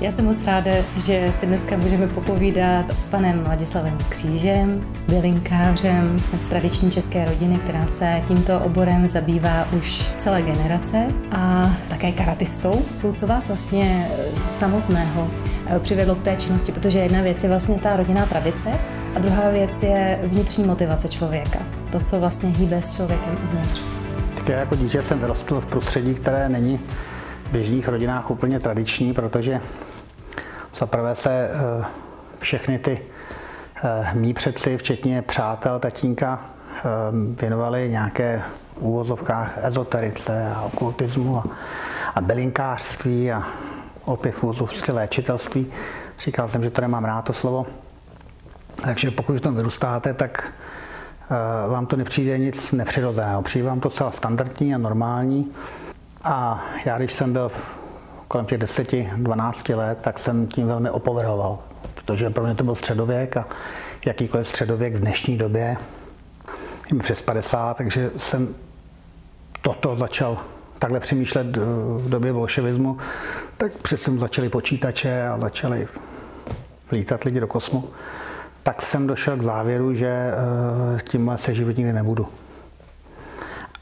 Já jsem moc ráda, že si dneska můžeme popovídat s panem Vladislavem Křížem, bylinkářem z tradiční české rodiny, která se tímto oborem zabývá už celé generace a také karatistou. Co vás vlastně samotného přivedlo k té činnosti, protože jedna věc je vlastně ta rodinná tradice a druhá věc je vnitřní motivace člověka. To, co vlastně hýbe s člověkem uvnitř. Tak já jako dítě jsem vyrostl v prostředí, které není běžných rodinách úplně tradiční, protože zaprvé se eh, všechny ty eh, mý předci, včetně přátel tatínka, eh, věnovali nějaké úvozovkách ezoterice a okultismu a, a a opět úvozovské léčitelství. Říkal jsem, že to nemám rád to slovo. Takže pokud v tom vyrůstáte, tak vám to nepřijde nic nepřirozeného. Přijde vám to celá standardní a normální. A já, když jsem byl kolem těch 10-12 let, tak jsem tím velmi opovrhoval, protože pro mě to byl středověk a jakýkoliv středověk v dnešní době, je přes 50, takže jsem toto začal takhle přemýšlet v době bolševismu, tak přece začaly počítače a začaly lítat lidi do kosmu, tak jsem došel k závěru, že eh, tímhle se živit nikdy nebudu.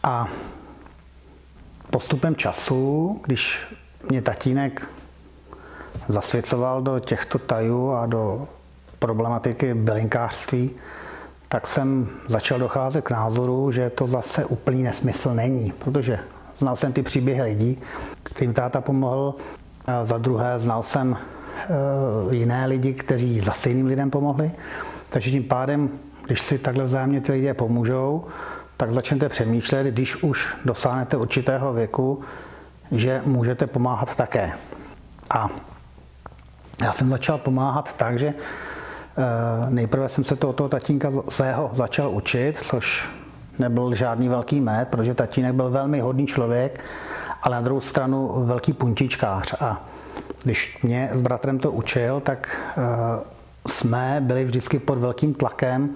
A postupem času, když mě tatínek zasvěcoval do těchto tajů a do problematiky bylinkářství, tak jsem začal docházet k názoru, že to zase úplný nesmysl není, protože znal jsem ty příběhy lidí, kterým táta pomohl. A za druhé znal jsem e, jiné lidi, kteří zase jiným lidem pomohli. Takže tím pádem, když si takhle vzájemně ty lidé pomůžou, tak začnete přemýšlet, když už dosáhnete určitého věku, že můžete pomáhat také. A já jsem začal pomáhat tak, že eh, nejprve jsem se toho tatínka svého začal učit, což nebyl žádný velký med, protože tatínek byl velmi hodný člověk, ale na druhou stranu velký puntičkář. A když mě s bratrem to učil, tak eh, jsme byli vždycky pod velkým tlakem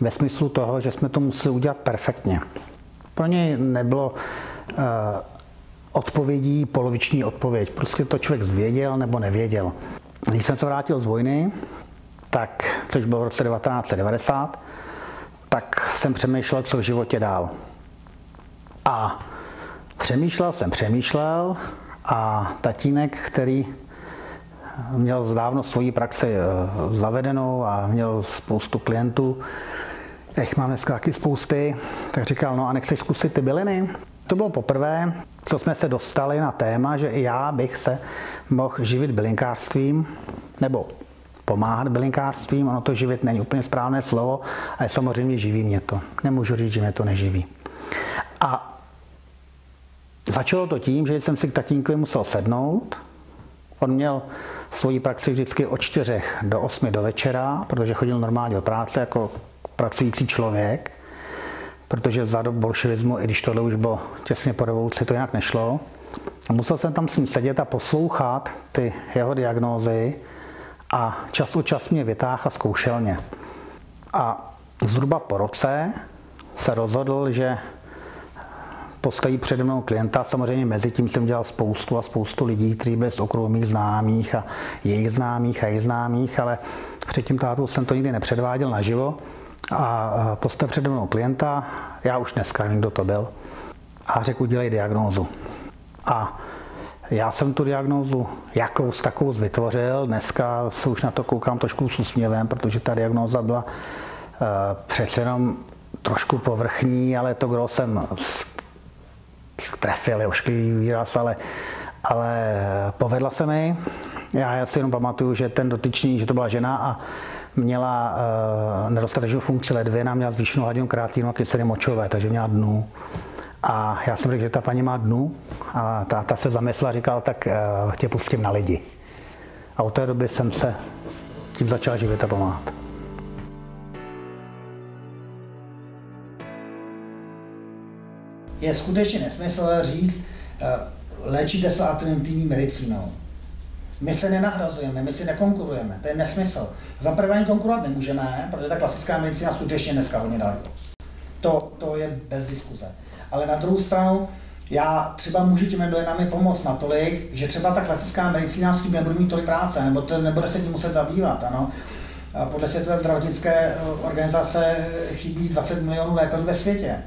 ve smyslu toho, že jsme to museli udělat perfektně. Pro něj nebylo eh, odpovědí poloviční odpověď. Prostě to člověk zvěděl nebo nevěděl. Když jsem se vrátil z vojny, tak, což bylo v roce 1990, tak jsem přemýšlel, co v životě dál. A přemýšlel jsem, přemýšlel a tatínek, který měl dávno svoji praxi eh, zavedenou a měl spoustu klientů, těch mám dneska taky spousty, tak říkal, no a nechceš zkusit ty byliny? To bylo poprvé, co jsme se dostali na téma, že i já bych se mohl živit bylinkářstvím, nebo pomáhat bylinkářstvím, ono to živit není úplně správné slovo, ale samozřejmě živí mě to. Nemůžu říct, že mě to neživí. A začalo to tím, že jsem si k tatínkovi musel sednout. On měl svoji praxi vždycky od 4 do 8 do večera, protože chodil normálně do práce jako pracující člověk protože za dob bolševismu, i když tohle už bylo těsně po revoluci, to jinak nešlo. A musel jsem tam s ním sedět a poslouchat ty jeho diagnózy a čas od čas mě vytáhl a zkoušel mě. A zhruba po roce se rozhodl, že postaví přede mnou klienta. Samozřejmě mezi tím jsem dělal spoustu a spoustu lidí, kteří byli z okruhu mých známých a jejich známých a jejich známých, ale předtím tátu jsem to nikdy nepředváděl naživo a postav přede mnou klienta, já už dneska nevím, kdo to byl, a řekl, udělej diagnózu. A já jsem tu diagnózu jakou s takovou vytvořil, dneska se už na to koukám trošku s úsměvem, protože ta diagnóza byla uh, přece jenom trošku povrchní, ale to, kdo jsem trefil, je ošklivý výraz, ale, ale povedla se mi. Já si jenom pamatuju, že ten dotyčný, že to byla žena a měla uh, nedostatečnou funkci ledvin a měla zvýšenou hladinu kreatínu a kyseliny močové, takže měla dnu. A já jsem řekl, že ta paní má dnu a táta se zamyslela a říkal, tak uh, tě pustím na lidi. A od té doby jsem se tím začal živit a pomáhat. Je skutečně nesmysl říct, uh, léčíte se alternativní medicínou. My se nenahrazujeme, my si nekonkurujeme, to je nesmysl. Za prvé ani konkurovat nemůžeme, protože ta klasická medicína skutečně dneska hodně daleko. To, to je bez diskuze. Ale na druhou stranu, já třeba můžu těmi bylinami pomoct natolik, že třeba ta klasická medicína s tím nebude mít tolik práce, nebo to nebude se tím muset zabývat. Ano. Podle Světové zdravotnické eh, organizace chybí 20 milionů lékařů ve světě.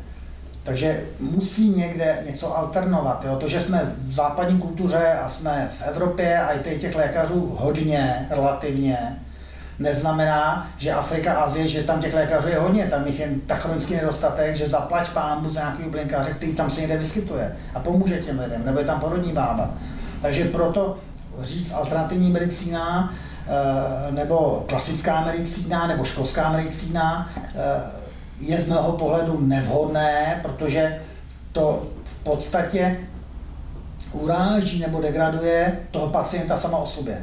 Takže musí někde něco alternovat. Jo? To, že jsme v západní kultuře a jsme v Evropě a i těch lékařů hodně, relativně, neznamená, že Afrika, Azie, že tam těch lékařů je hodně, tam jich je tak chronický nedostatek, že zaplať pámbu za nějaký blinkáře, který tam se někde vyskytuje a pomůže těm lidem, nebo je tam porodní bába. Takže proto říct alternativní medicína, eh, nebo klasická medicína, nebo školská medicína, eh, je z mého pohledu nevhodné, protože to v podstatě uráží nebo degraduje toho pacienta sama o sobě.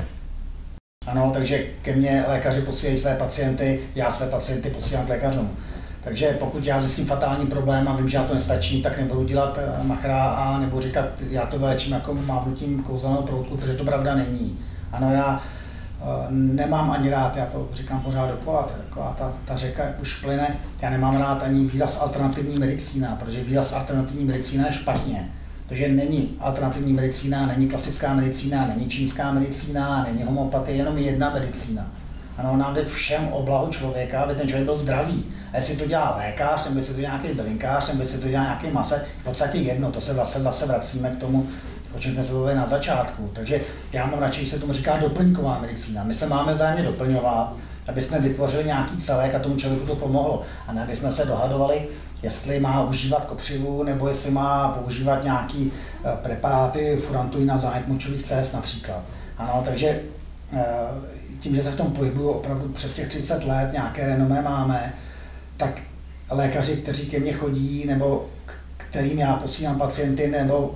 Ano, takže ke mně lékaři posílají své pacienty, já své pacienty posílám k lékařům. Takže pokud já zjistím fatální problém a vím, že já to nestačí, tak nebudu dělat eh, machra a nebo říkat, já to léčím jako mávnutím kouzelného proutku, protože to pravda není. Ano, já nemám ani rád, já to říkám pořád dokola, taková ta, ta řeka jak už plyne, já nemám rád ani výraz alternativní medicína, protože výraz alternativní medicína je špatně. Protože není alternativní medicína, není klasická medicína, není čínská medicína, není homopatie, jenom jedna medicína. Ano, nám jde všem o blaho člověka, aby ten člověk byl zdravý. A jestli to dělá lékař, nebo jestli to dělá nějaký bylinkář, nebo jestli to dělá nějaký mase, v podstatě jedno, to se vlastně zase vracíme k tomu, o čem jsme se bavili na začátku. Takže já mám radši, že se tomu říká doplňková medicína. My se máme zájemně doplňovat, aby jsme vytvořili nějaký celek a tomu člověku to pomohlo. A ne, aby jsme se dohadovali, jestli má užívat kopřivu nebo jestli má používat nějaký eh, preparáty furantují na zánět močových cest například. Ano, takže eh, tím, že se v tom pohybuju opravdu přes těch 30 let, nějaké renomé máme, tak lékaři, kteří ke mně chodí, nebo kterým já posílám pacienty, nebo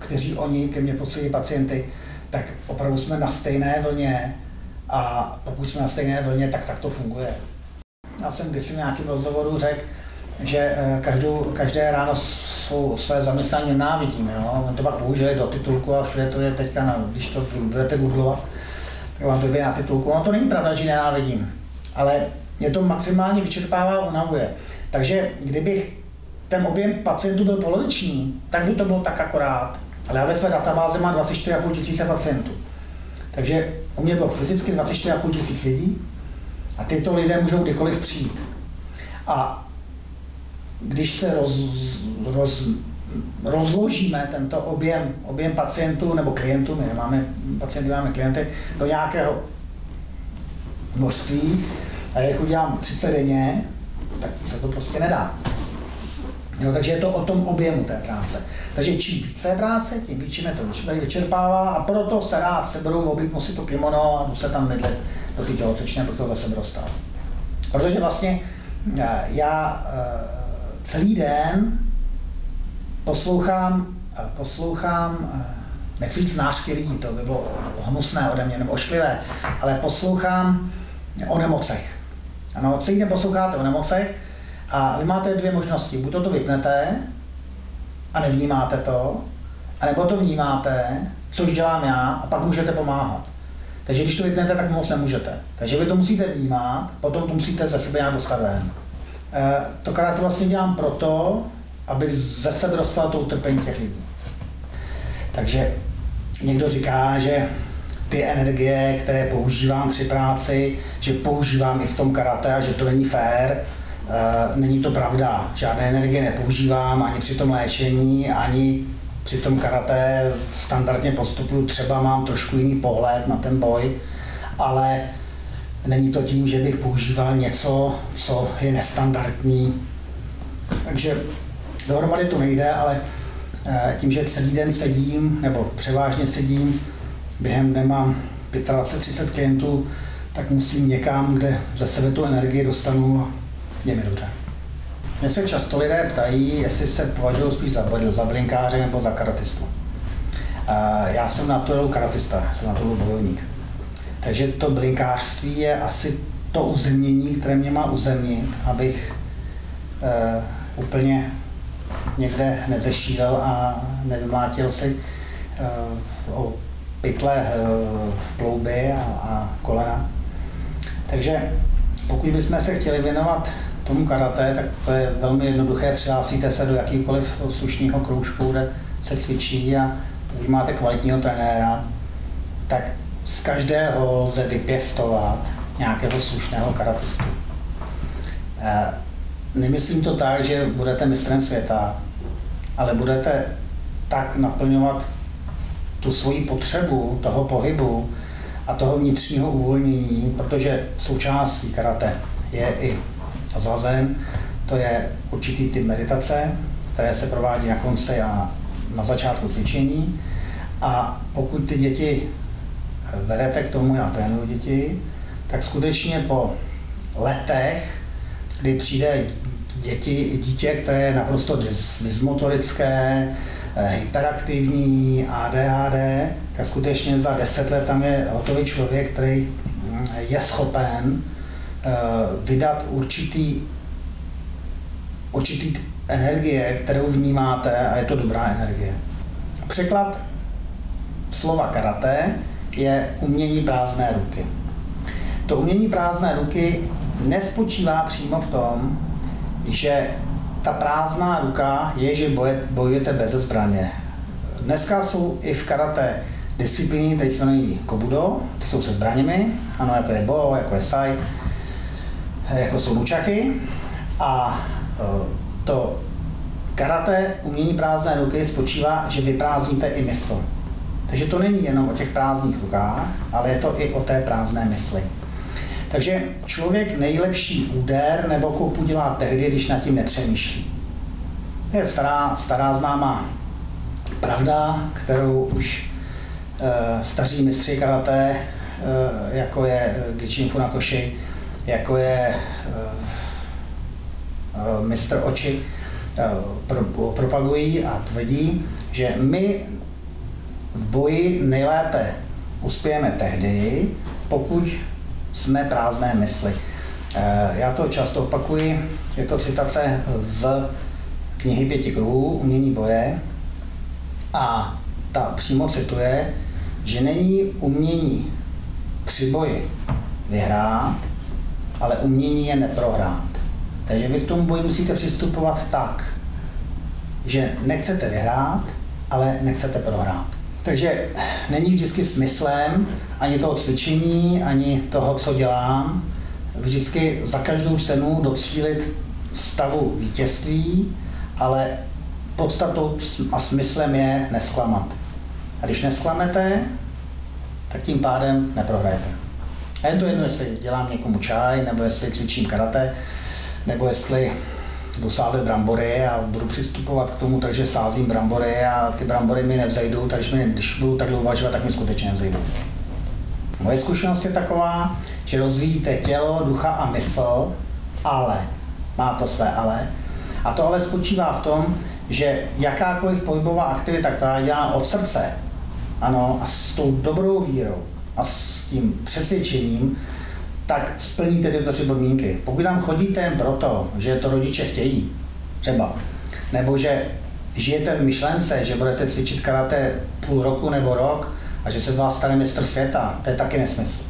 kteří oni ke mně posílají pacienty, tak opravdu jsme na stejné vlně a pokud jsme na stejné vlně, tak tak to funguje. Já jsem kdysi v nějakém rozhovoru řekl, že eh, každou, každé ráno svou, své zaměstnání nenávidím. Jo? On to pak použili do titulku a všude to je teďka, na, když to budete googlovat, tak vám to bude na titulku. No to není pravda, že nenávidím, ale mě to maximálně vyčerpává, unavuje. Takže kdybych ten objem pacientů byl poloviční, tak by to bylo tak akorát. Ale já ve své databázi mám 24,5 tisíce pacientů. Takže u mě bylo fyzicky 24,5 tisíc lidí a tyto lidé můžou kdykoliv přijít. A když se roz, roz, rozložíme tento objem, objem pacientů nebo klientů, my nemáme pacienty, máme klienty, do nějakého množství a jak udělám 30 denně, tak se to prostě nedá. Jo, takže je to o tom objemu té práce. Takže čím více práce, tím mě to vyčerpává a proto se rád seberu, oblíknu si to kimono a jdu se tam mydlet do té tělocvičny, proto zase dostal. Protože vlastně eh, já eh, celý den poslouchám, eh, poslouchám, nechci říct nářky lidí, to by bylo hnusné ode mě nebo ošklivé, ale poslouchám o nemocech. Ano, celý den posloucháte o nemocech a vy máte dvě možnosti. Buď to, vypnete a nevnímáte to, anebo to vnímáte, což dělám já, a pak můžete pomáhat. Takže když to vypnete, tak moc nemůžete. Takže vy to musíte vnímat, potom to musíte ze sebe nějak dostat ven. Eh, to karate vlastně dělám proto, abych ze sebe dostal to utrpení těch lidí. Takže někdo říká, že ty energie, které používám při práci, že používám i v tom karate a že to není fér, není to pravda. Žádné energie nepoužívám ani při tom léčení, ani při tom karate standardně postupuju. Třeba mám trošku jiný pohled na ten boj, ale Není to tím, že bych používal něco, co je nestandardní. Takže dohromady to nejde, ale eh, tím, že celý den sedím, nebo převážně sedím, během dne mám 25-30 klientů, tak musím někam, kde ze sebe tu energii dostanu je mi dobře. Mě se často lidé ptají, jestli se považuji spíš za, za blinkáře nebo za karatistu. Já jsem na to karatista, jsem na to bojovník. Takže to blinkářství je asi to uzemnění, které mě má uzemnit, abych uh, úplně někde nezešílel a nevymlátil si uh, o pytle uh, plouby a, a kolena. Takže pokud bychom se chtěli věnovat tomu karate, tak to je velmi jednoduché. Přihlásíte se do jakýkoliv slušného kroužku, kde se cvičí a pokud máte kvalitního trenéra, tak z každého lze vypěstovat nějakého slušného karatistu. Eh, nemyslím to tak, že budete mistrem světa, ale budete tak naplňovat tu svoji potřebu toho pohybu a toho vnitřního uvolnění, protože součástí karate je i zazen, to je určitý typ meditace, které se provádí na konci a na začátku cvičení. A pokud ty děti vedete k tomu, já trénuji děti, tak skutečně po letech, kdy přijde děti, dítě, které je naprosto dys, dysmotorické, eh, hyperaktivní, ADHD, tak skutečně za deset let tam je hotový člověk, který mm, je schopen eh, vydat určitý, určitý energie, kterou vnímáte a je to dobrá energie. Překlad slova karate je umění prázdné ruky. To umění prázdné ruky nespočívá přímo v tom, že ta prázdná ruka je, že bojujete bez zbraně. Dneska jsou i v karate disciplíny, teď se jmenují kobudo, ty jsou se zbraněmi, ano, jako je bo, jako je sai, jako jsou nučaky. A e, to karate, umění prázdné ruky, spočívá, že vyprázdníte i mysl. Takže to není jenom o těch prázdných rukách, ale je to i o té prázdné mysli. Takže člověk nejlepší úder nebo kopu dělá tehdy, když nad tím nepřemýšlí. To je stará, stará známá pravda, kterou už e, staří mistři karate, e, jako je Gichin Funakoshi, jako je e, e, mistr Oči, e, pro, propagují a tvrdí, že my v boji nejlépe uspějeme tehdy, pokud jsme prázdné mysli. Eh, já to často opakuji, je to citace z knihy Pěti kruhů, Umění boje, a ta přímo cituje, že není umění při boji vyhrát, ale umění je neprohrát. Takže vy k tomu boji musíte přistupovat tak, že nechcete vyhrát, ale nechcete prohrát. Takže není vždycky smyslem ani toho cvičení, ani toho, co dělám, vždycky za každou cenu docílit stavu vítězství, ale podstatou a smyslem je nesklamat. A když nesklamete, tak tím pádem neprohrajete. A je to jedno, jestli dělám někomu čaj, nebo jestli cvičím karate, nebo jestli budu sázet brambory a budu přistupovat k tomu, takže sázím brambory a ty brambory mi nevzejdou, takže mi, když budu takhle uvažovat, tak mi skutečně nevzejdou. Moje zkušenost je taková, že rozvíjíte tělo, ducha a mysl, ale, má to své ale, a to ale spočívá v tom, že jakákoliv pohybová aktivita, která dělá od srdce, ano, a s tou dobrou vírou a s tím přesvědčením, tak splníte tyto tři podmínky. Pokud tam chodíte jen proto, že to rodiče chtějí, třeba, nebo že žijete v myšlence, že budete cvičit karate půl roku nebo rok a že se z vás stane mistr světa, to je taky nesmysl.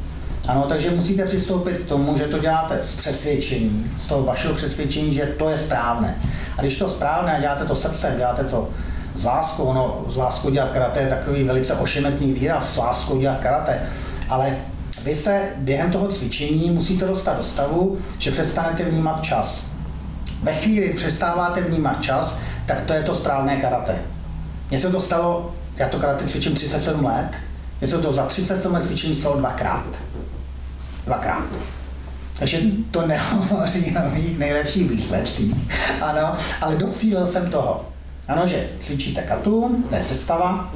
Ano, takže musíte přistoupit k tomu, že to děláte z přesvědčení, z toho vašeho přesvědčení, že to je správné. A když to správné a děláte to srdcem, děláte to s láskou, no s láskou dělat karate je takový velice ošemetný výraz, s láskou dělat karate, ale vy se během toho cvičení musíte dostat do stavu, že přestanete vnímat čas. Ve chvíli přestáváte vnímat čas, tak to je to správné karate. Mně se to stalo, já to karate cvičím 37 let, mně se to za 37 let cvičení stalo dvakrát. Dvakrát. Takže to nehovoří o mých nejlepších výsledcích, ano, ale docílil jsem toho. Ano, že cvičíte katu, to je sestava,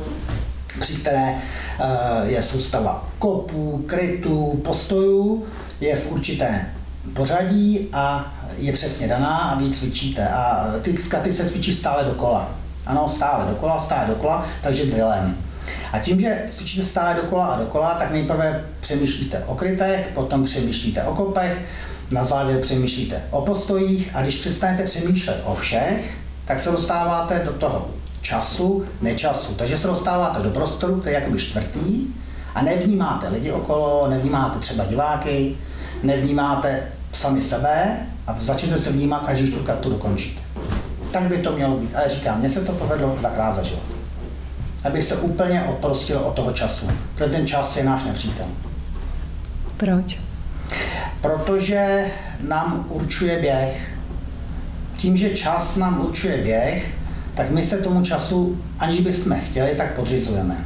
při které eh, je soustava kopů, krytů, postojů, je v určité pořadí a je přesně daná a vy cvičíte. A ty katy se cvičí stále dokola. Ano, stále dokola, stále dokola, takže drillem. A tím, že cvičíte stále dokola a dokola, tak nejprve přemýšlíte o krytech, potom přemýšlíte o kopech, na závěr přemýšlíte o postojích a když přestanete přemýšlet o všech, tak se dostáváte do toho času, nečasu. Takže se dostáváte do prostoru, který je jakoby čtvrtý a nevnímáte lidi okolo, nevnímáte třeba diváky, nevnímáte sami sebe a začnete se vnímat, až když tu kartu dokončíte. Tak by to mělo být. Ale říkám, mně se to povedlo dvakrát za život. abych se úplně oprostil od toho času. Protože ten čas je náš nepřítel. Proč? Protože nám určuje běh. Tím, že čas nám určuje běh, tak my se tomu času, aniž bychom chtěli, tak podřizujeme.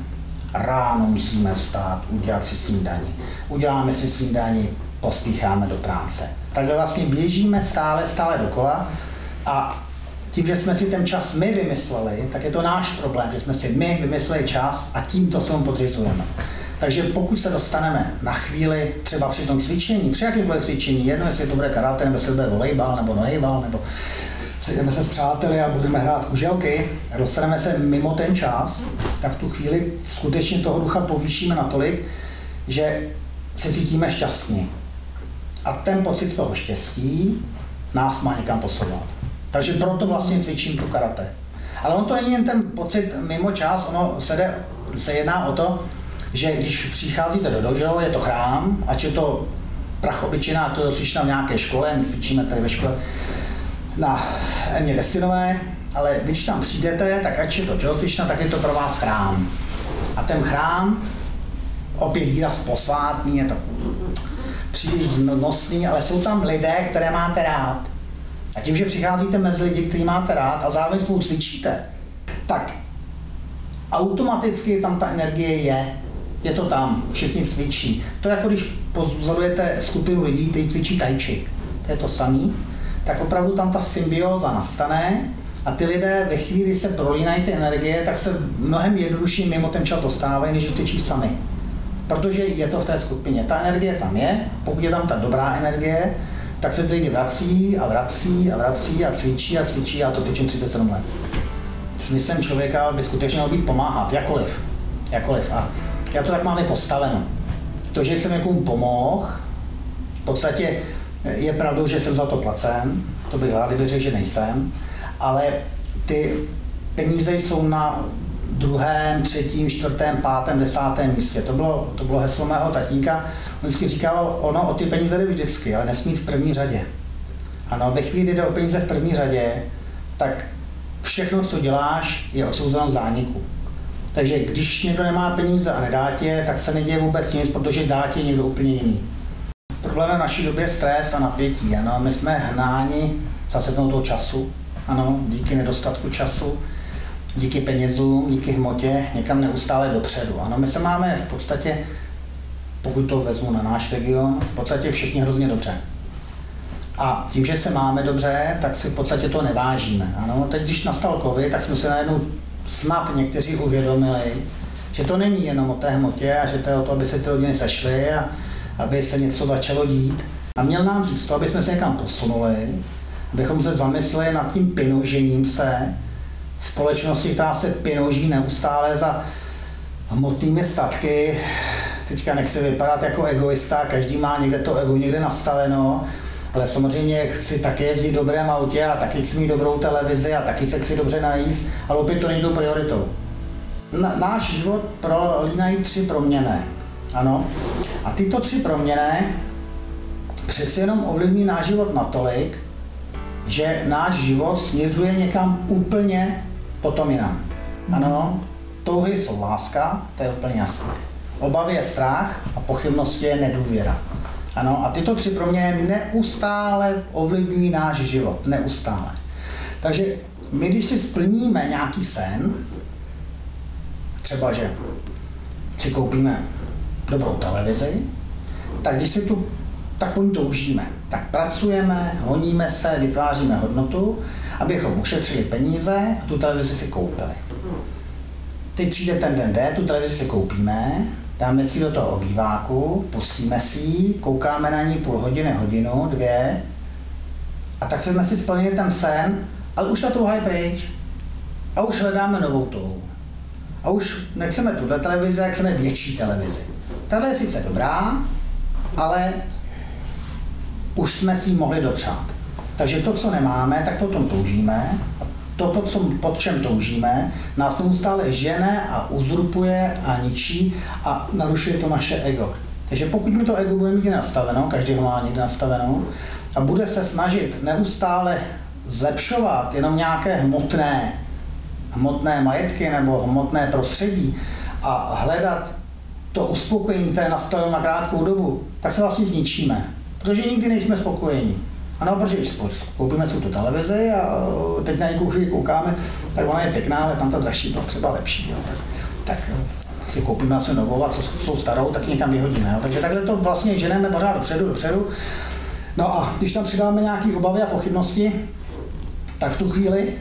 Ráno musíme vstát, udělat si snídani. Uděláme si snídani, pospícháme do práce. Takhle vlastně běžíme stále, stále dokola a tím, že jsme si ten čas my vymysleli, tak je to náš problém, že jsme si my vymysleli čas a tímto se mu podřizujeme. Takže pokud se dostaneme na chvíli, třeba při tom cvičení, při jakýmkoliv cvičení, jedno jestli to bude karate, nebo jestli to bude volejbal, nebo nohejbal, nebo sejdeme se s přáteli a budeme hrát kuželky, dostaneme se mimo ten čas, tak tu chvíli skutečně toho ducha povýšíme natolik, že se cítíme šťastní. A ten pocit toho štěstí nás má někam posouvat. Takže proto vlastně cvičím tu karate. Ale on to není jen ten pocit mimo čas, ono se, jde, se jedná o to, že když přicházíte do dojo, je to chrám, ať je to prach obyčejná, to je v nějaké škole, my cvičíme tady ve škole na Emě Destinové, ale když tam přijdete, tak ať je to tělocvična, tak je to pro vás chrám. A ten chrám, opět výraz posvátný, je to příliš nosný, ale jsou tam lidé, které máte rád. A tím, že přicházíte mezi lidi, který máte rád a zároveň spolu cvičíte, tak automaticky tam ta energie je. Je to tam, všichni cvičí. To je jako když pozorujete skupinu lidí, kteří cvičí tajči. To je to samé. Tak opravdu tam ta symbioza nastane a ty lidé ve chvíli, kdy se prolínají ty energie, tak se mnohem jednodušší mimo ten čas dostávají, než cvičí sami. Protože je to v té skupině. Ta energie tam je, pokud je tam ta dobrá energie, tak se ty lidi vrací a vrací a vrací a cvičí a cvičí a to cvičím 37 let. Smyslem člověka by skutečně měl být pomáhat, jakoliv. Jakoliv. A já to tak mám i postaveno. To, že jsem někomu pomohl, v podstatě je pravdou, že jsem za to placen, to bych rád, kdyby řekl, že nejsem, ale ty peníze jsou na druhém, třetím, čtvrtém, pátém, desátém místě. To bylo, to bylo heslo mého tatínka. On vždycky říkal, ono o ty peníze jde vždycky, ale nesmí v první řadě. Ano, ve chvíli, kdy jde o peníze v první řadě, tak všechno, co děláš, je odsouzeno k zániku. Takže když někdo nemá peníze a nedá tě, tak se neděje vůbec nic, protože dá tě někdo úplně jiný. Problém v naší době je stres a napětí. Ano, my jsme hnáni zase toho času, ano, díky nedostatku času díky penězům, díky hmotě někam neustále dopředu. Ano, my se máme v podstatě, pokud to vezmu na náš region, v podstatě všichni hrozně dobře. A tím, že se máme dobře, tak si v podstatě to nevážíme. Ano, teď když nastal covid, tak jsme se najednou snad někteří uvědomili, že to není jenom o té hmotě a že to je o to, aby se ty rodiny sešly a aby se něco začalo dít. A měl nám říct to, aby jsme se někam posunuli, abychom se zamysleli nad tím pinožením se, společnosti, která se pinoží neustále za hmotnými statky. Teďka nechci vypadat jako egoista, každý má někde to ego někde nastaveno, ale samozřejmě chci také jezdit v dobrém autě a taky chci mít dobrou televizi a taky se chci dobře najíst, ale opět to není tou prioritou. Na, náš život prolínají tři proměny. Ano. A tyto tři proměny přeci jenom ovlivní náš život natolik, že náš život směřuje někam úplně potom jinam. Ano, touhy jsou láska, to je úplně jasné. Obavy je strach a pochybnosti je nedůvěra. Ano, a tyto tři pro mě neustále ovlivňují náš život, neustále. Takže my, když si splníme nějaký sen, třeba, že si koupíme dobrou televizi, tak když si tu tak po ní toužíme. Tak pracujeme, honíme se, vytváříme hodnotu, abychom ušetřili peníze a tu televizi si koupili. Teď přijde ten den D, tu televizi si koupíme, dáme si do toho obýváku, pustíme si ji, koukáme na ní půl hodiny, hodinu, dvě, a tak jsme si splnili ten sen, ale už ta touha je pryč. A už hledáme novou touhu. A už nechceme tuhle televizi, jak chceme větší televizi. Tahle je sice dobrá, ale už jsme si ji mohli dopřát. Takže to, co nemáme, tak potom toužíme. To, pod, co, pod čem toužíme, nás neustále žene a uzurpuje a ničí a narušuje to naše ego. Takže pokud mi to ego bude mít nastaveno, každý ho má někde nastaveno, a bude se snažit neustále zlepšovat jenom nějaké hmotné hmotné majetky nebo hmotné prostředí a hledat to uspokojení, které nastalo na krátkou dobu, tak se vlastně zničíme. Protože nikdy nejsme spokojení. Ano, protože koupíme si tu televizi a e, teď na nějakou chvíli koukáme, tak ona je pěkná, ale tam ta dražší byla třeba lepší. Jo. Tak, tak e, si koupíme asi novou a co s tou starou, tak někam vyhodíme. Jo. Takže takhle to vlastně ženeme pořád dopředu, dopředu. No a když tam přidáme nějaké obavy a pochybnosti, tak v tu chvíli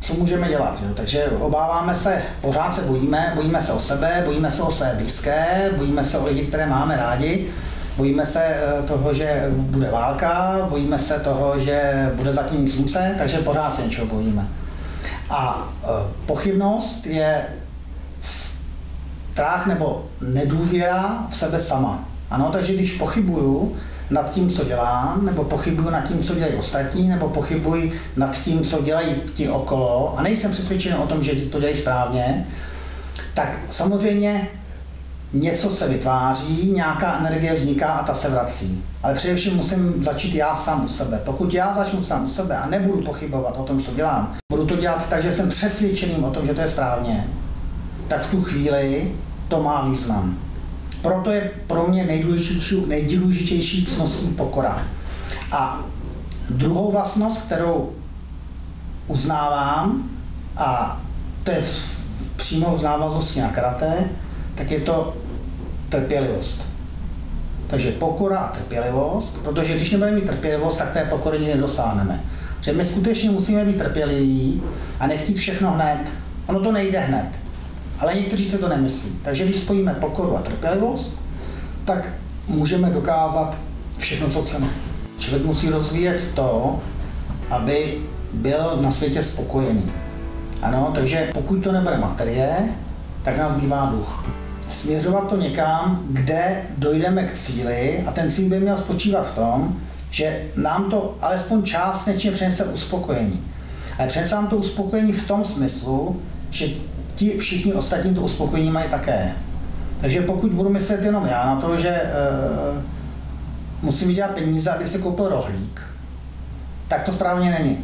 co můžeme dělat. Jo? Takže obáváme se, pořád se bojíme, bojíme se o sebe, bojíme se o své blízké, bojíme se o lidi, které máme rádi, bojíme se eh, toho, že bude válka, bojíme se toho, že bude zatím slunce, takže pořád se něčeho bojíme. A eh, pochybnost je strach nebo nedůvěra v sebe sama. Ano, takže když pochybuju, nad tím, co dělám, nebo pochybuju nad tím, co dělají ostatní, nebo pochybuji nad tím, co dělají ti okolo a nejsem přesvědčen o tom, že to dělají správně, tak samozřejmě něco se vytváří, nějaká energie vzniká a ta se vrací. Ale především musím začít já sám u sebe. Pokud já začnu sám u sebe a nebudu pochybovat o tom, co dělám, budu to dělat tak, že jsem přesvědčeným o tom, že to je správně, tak v tu chvíli to má význam. Proto je pro mě nejdůležitější, nejdůležitější cností pokora. A druhou vlastnost, kterou uznávám, a to je v, přímo v návaznosti na karate, tak je to trpělivost. Takže pokora a trpělivost, protože když nebudeme mít trpělivost, tak té pokory nedosáhneme. Protože my skutečně musíme být trpěliví a nechtít všechno hned. Ono to nejde hned. Ale někteří se to nemyslí. Takže když spojíme pokoru a trpělivost, tak můžeme dokázat všechno, co chceme. Člověk musí rozvíjet to, aby byl na světě spokojený. Ano, takže pokud to nebude materie, tak nás bývá duch. Směřovat to někam, kde dojdeme k cíli a ten cíl by měl spočívat v tom, že nám to alespoň částečně přinese uspokojení. Ale přinese nám to uspokojení v tom smyslu, že ti všichni ostatní to uspokojení mají také. Takže pokud budu myslet jenom já na to, že e, musím vydělat peníze, abych si koupil rohlík, tak to správně není.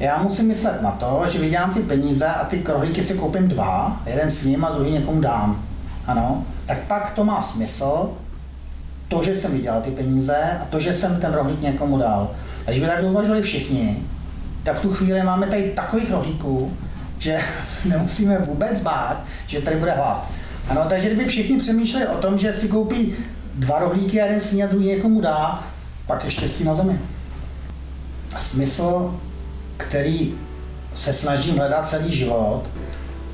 Já musím myslet na to, že vydělám ty peníze a ty rohlíky si koupím dva, jeden s ním a druhý někomu dám. Ano, tak pak to má smysl, to, že jsem vydělal ty peníze a to, že jsem ten rohlík někomu dal. A když by tak uvažovali všichni, tak v tu chvíli máme tady takových rohlíků, že nemusíme vůbec bát, že tady bude hlad. Ano, takže kdyby všichni přemýšleli o tom, že si koupí dva rohlíky a jeden sní a druhý někomu dá, pak je štěstí na zemi. Smysl, který se snažím hledat celý život,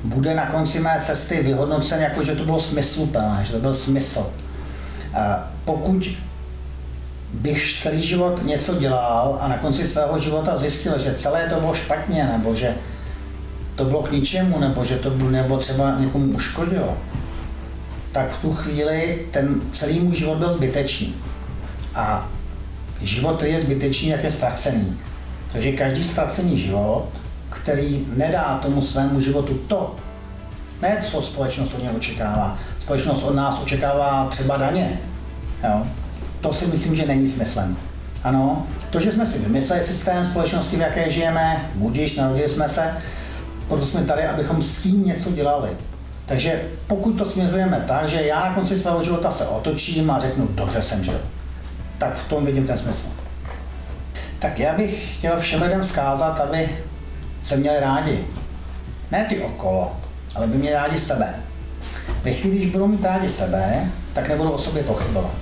bude na konci mé cesty vyhodnocen jako, že to bylo smysluplné, že to byl smysl. Pokud bych celý život něco dělal a na konci svého života zjistil, že celé to bylo špatně, nebo že to bylo k ničemu, nebo že to bylo, nebo třeba někomu uškodilo, tak v tu chvíli ten celý můj život byl zbytečný. A život, je zbytečný, jak je ztracený. Takže každý ztracený život, který nedá tomu svému životu to, ne co společnost od něj očekává. Společnost od nás očekává třeba daně. Jo? To si myslím, že není smyslem. Ano, to, že jsme si vymysleli systém společnosti, v jaké žijeme, budíš, narodili jsme se, proto jsme tady, abychom s tím něco dělali. Takže pokud to směřujeme tak, že já na konci svého života se otočím a řeknu, dobře jsem žil, tak v tom vidím ten smysl. Tak já bych chtěl všem lidem zkázat, aby se měli rádi. Ne ty okolo, ale by měli rádi sebe. Ve chvíli, když budou mít rádi sebe, tak nebudou o sobě pochybovat.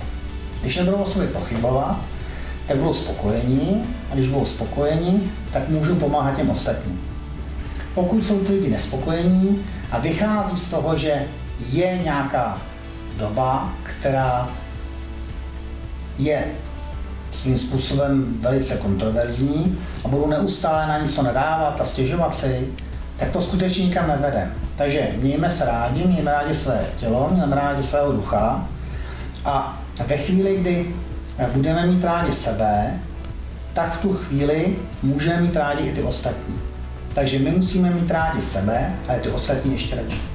Když nebudou o sobě pochybovat, tak budou spokojení a když budou spokojení, tak můžou pomáhat těm ostatním. Pokud jsou ty lidi nespokojení a vychází z toho, že je nějaká doba, která je svým způsobem velice kontroverzní a budou neustále na něco nadávat a stěžovat si, tak to skutečně nikam nevede. Takže mějme se rádi, mějme rádi své tělo, mějme rádi svého ducha a ve chvíli, kdy budeme mít rádi sebe, tak v tu chvíli můžeme mít rádi i ty ostatní. Takže my musíme mít rádi sebe, ale ty ostatní ještě radši.